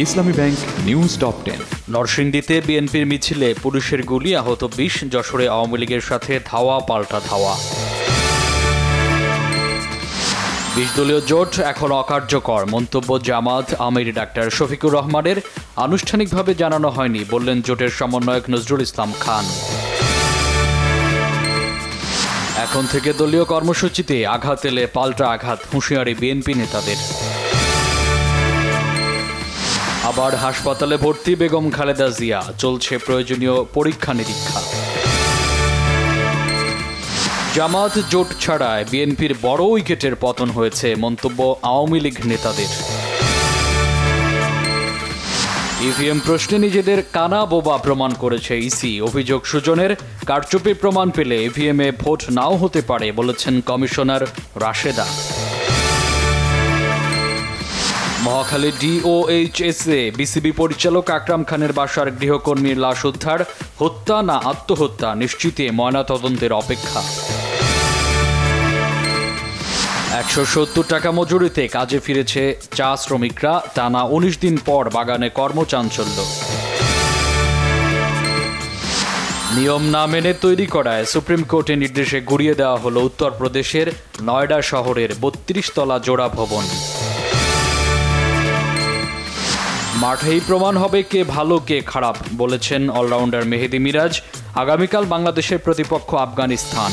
ইসলামী bank news top ten নরসিংদীতে বিএনপির মিছিলে পুলিশের গুলি আহত বিশ, যশোরে আওয়ামী লীগের সাথে ধাওয়া, পাল্টা ধাওয়া। বিশ দলীয় জোট এখন অকার্যকর, মন্তব্য জামাত আমির ডাক্তার শফিকুর রহমানের। আনুষ্ঠানিকভাবে জানানো হয়নি, বললেন জোটের সমন্বয়ক নজরুল ইসলাম খান। এখন থেকে দলীয় কর্মসূচিতে আঘাত এলে পাল্টা আঘাত, হুঁশিয়ারি বিএনপি নেতাদের। আবার হাসপাতালে ভর্তি বেগম খালেদা জিয়া। চলছে প্রয়োজনীয় পরীক্ষা নিরীক্ষা। জামাত জোট ছাড়ায় বিএনপির বড় উইকেটের পতন হয়েছে মন্তব্য আওয়ামী লীগ নেতাদের। ইভিএম প্রশ্নে নিজেদের কানা বোবা প্রমাণ করেছে ইসি। অভিযোগ সুজনের কারচুপি প্রমাণ পেলে ইভিএম ভোট নাও হতে পারে বলেছেন কমিশনার রাশেদা। মহাখালী ডিওএইচএসএ বিসিবি পরিচালক আকরাম খানের বাসার গৃহকর্মীর লাশ উদ্ধার, হত্যা না আত্মহত্যা নিশ্চিতে ময়নাতদন্তের অপেক্ষা। একশো সত্তর টাকা মজুরিতে কাজে ফিরেছে চা শ্রমিকরা, টানা উনিশ দিন পর বাগানে কর্মচাঞ্চল্য। নিয়ম না মেনে তৈরি করায় সুপ্রিম কোর্টের নির্দেশে ঘুরিয়ে দেওয়া হলো উত্তরপ্রদেশের নয়ডা শহরের বত্রিশ তলা জোড়া ভবন। মাঠেই প্রমাণ হবে কে ভালো, কে খারাপ, বলেছেন অলরাউন্ডার মেহেদি মিরাজ। আগামীকাল বাংলাদেশের প্রতিপক্ষ আফগানিস্তান।